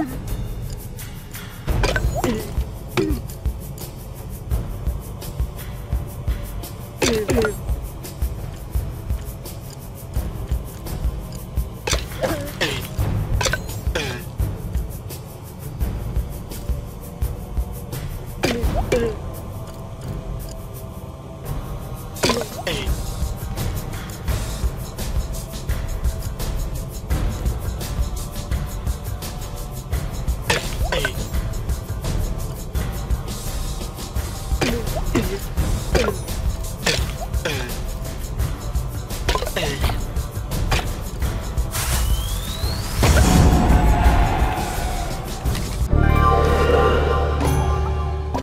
Hey. Thank you.